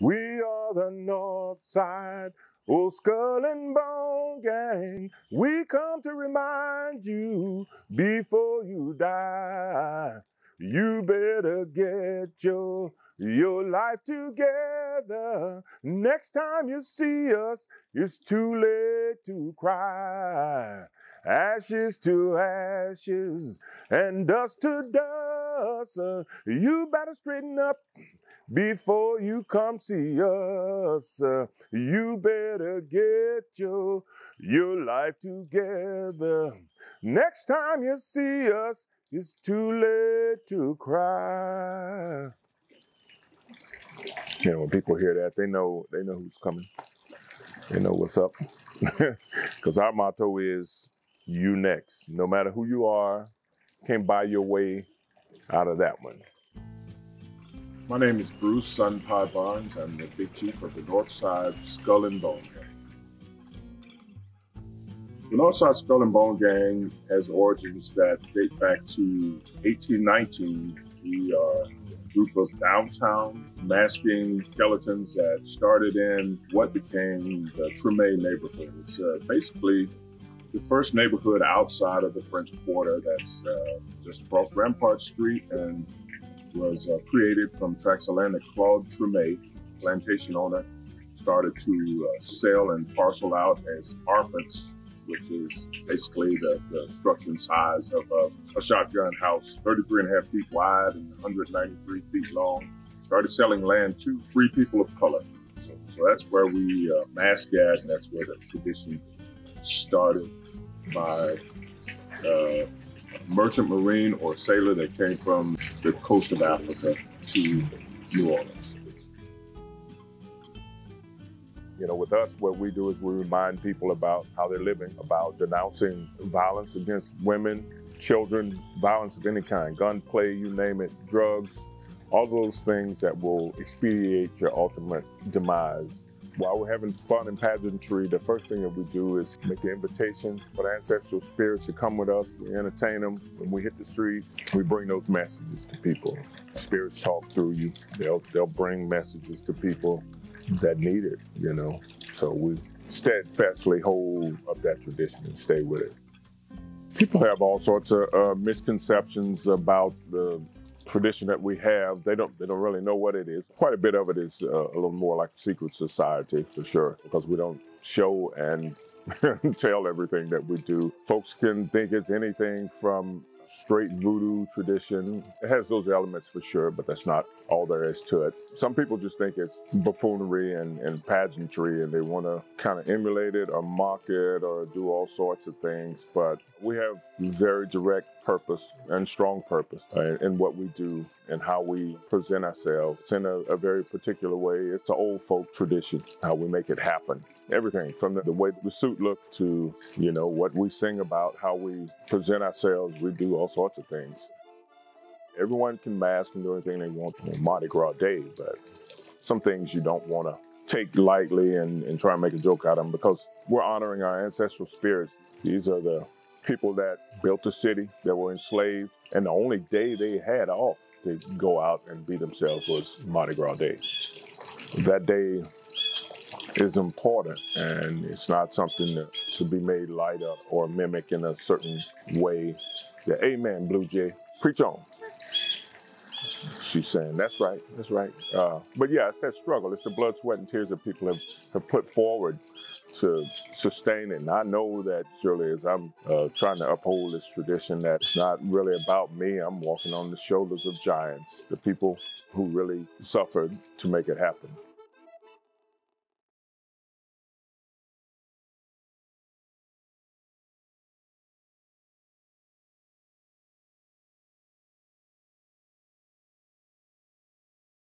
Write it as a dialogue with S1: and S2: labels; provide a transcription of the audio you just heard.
S1: We are the North Side, old Skull and Bone Gang. We come to remind you before you die. You better get your your life together. Next time you see us, it's too late to cry. Ashes to ashes and dust to dust. Uh, you better straighten up before you come see us. Uh, you better get your your life together. Next time you see us, it's too late to cry. You know, when people hear that, they know they know who's coming. They know what's up. Because our motto is you next. No matter who you are, can't buy your way out of that one.
S2: My name is Bruce Sunpie Barnes. I'm the big chief of the Northside Skull and Bone Gang. The Northside Skull and Bone Gang has origins that date back to 1819. We are a group of downtown masking skeletons that started in what became the Treme neighborhood. It's uh, basically the first neighborhood outside of the French Quarter that's uh, just across Rampart Street and was uh, created from land that Claude Treme, plantation owner, started to uh, sell and parcel out as arpents, which is basically the, the structure size of a, a, shotgun house, 33 and a half feet wide and 193 feet long. Started selling land to free people of color. So, that's where we uh, mask at, and that's where the tradition started by uh, merchant marine or sailor that came from the coast of Africa to New Orleans.
S1: You know, with us, what we do is we remind people about how they're living, about denouncing violence against women, children, violence of any kind, gunplay, you name it, drugs, all those things that will expedite your ultimate demise while we're having fun in pageantry, the first thing that we do is make the invitation for the ancestral spirits to come with us. We entertain them. When we hit the street, we bring those messages to people. Spirits talk through you. They'll they'll bring messages to people that need it, you know. So we steadfastly hold up that tradition and stay with it. People have all sorts of uh, misconceptions about the tradition that we have, they don't they don't really know what it is. Quite a bit of it is uh, a little more like secret society for sure, because we don't show and tell everything that we do. Folks can think it's anything from straight voodoo tradition. It has those elements for sure, but that's not all there is to it. Some people just think it's buffoonery and, and pageantry and they want to kind of emulate it or mock it or do all sorts of things. But we have very direct purpose and strong purpose in what we do and how we present ourselves. In a, a, very particular way. It's an old folk tradition, how we make it happen. Everything from the, the way the suit look to, you know, what we sing about, how we present ourselves. We do all sorts of things. Everyone can mask and do anything they want on Mardi Gras Day, but some things you don't want to take lightly and, and try and make a joke out of them because we're honoring our ancestral spirits. These are the people that built the city, that were enslaved, and the only day they had off to go out and be themselves was Mardi Gras Day. That day is important and it's not something to, to be made light of or mimic in a certain way. The Amen, Blue Jay. Preach on. She's saying, that's right, that's right. Uh, but yeah, it's that struggle. It's the blood, sweat, and tears that people have, have put forward to sustain it. And I know that surely as I'm uh, trying to uphold this tradition, that it's not really about me. I'm walking on the shoulders of giants, the people who really suffered to make it happen.